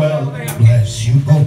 well bless you both.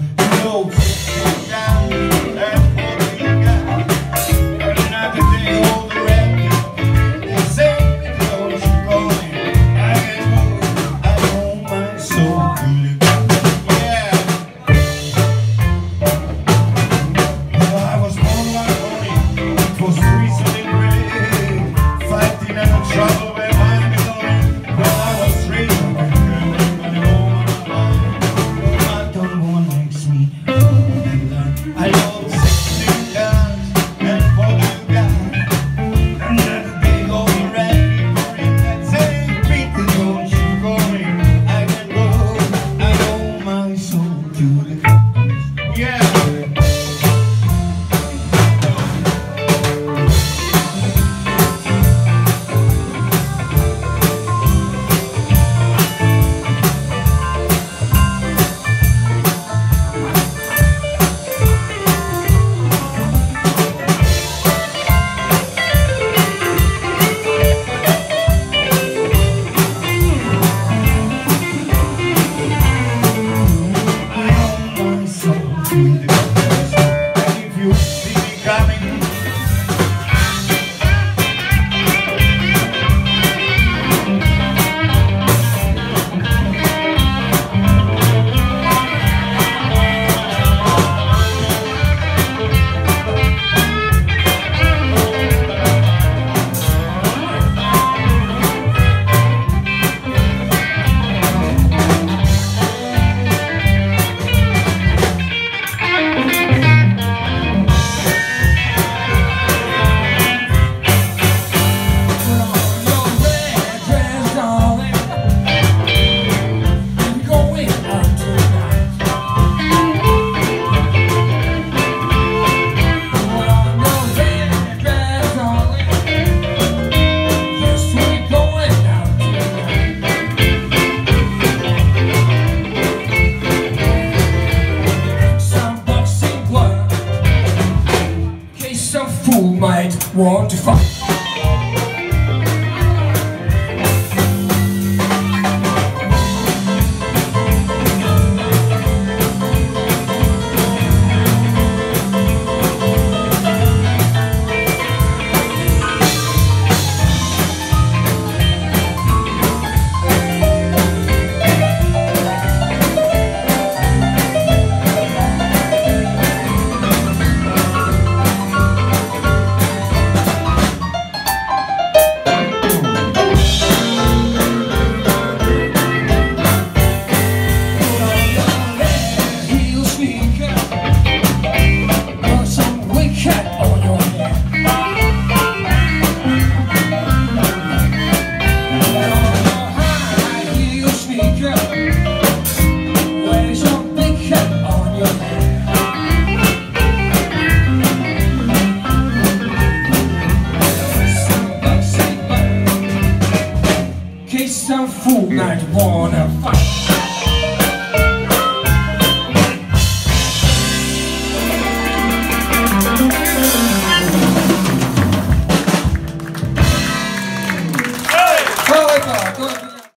Kiss